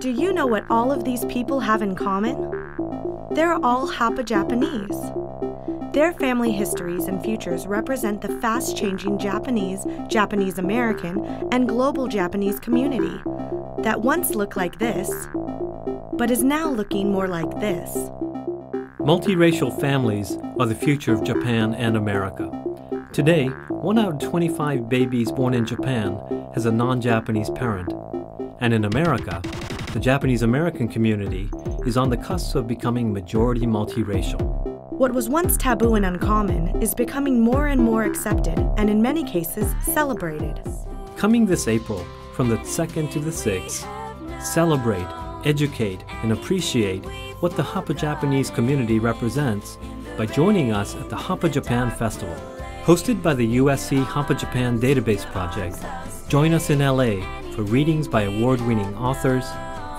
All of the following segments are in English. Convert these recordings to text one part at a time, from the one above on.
Do you know what all of these people have in common? They're all Hapa Japanese. Their family histories and futures represent the fast changing Japanese, Japanese American, and global Japanese community that once looked like this, but is now looking more like this. Multiracial families are the future of Japan and America. Today, one out of 25 babies born in Japan has a non Japanese parent. And in America, the Japanese American community is on the cusp of becoming majority multiracial. What was once taboo and uncommon is becoming more and more accepted and, in many cases, celebrated. Coming this April, from the 2nd to the 6th, celebrate, educate, and appreciate what the Hapa Japanese community represents by joining us at the Hapa Japan Festival. Hosted by the USC Hapa Japan Database Project, join us in LA for readings by award winning authors,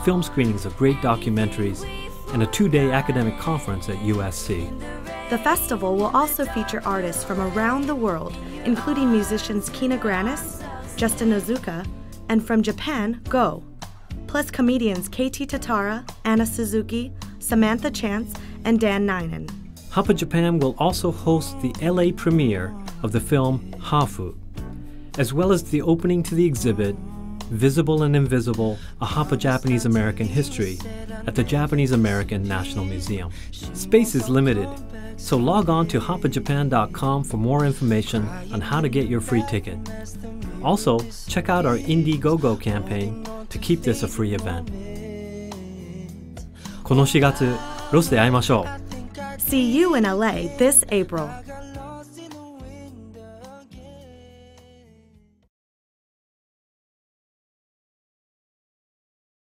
film screenings of great documentaries, and a two day academic conference at USC. The festival will also feature artists from around the world, including musicians Kina Grannis, Justin Nozuka, and from Japan, Go, plus comedians KT Tatara, Anna Suzuki, Samantha Chanse, and Dan Nainan. Hapa Japan will also host the LA premiere of the film Hafu, as well as the opening to the exhibit Visible and Invisible, a Hapa Japanese American History at the Japanese American National Museum. Space is limited, so log on to hapajapan.com for more information on how to get your free ticket. Also, check out our Indiegogo campaign to keep this a free event. この4月、ロスで会いましょう。See you in LA this April.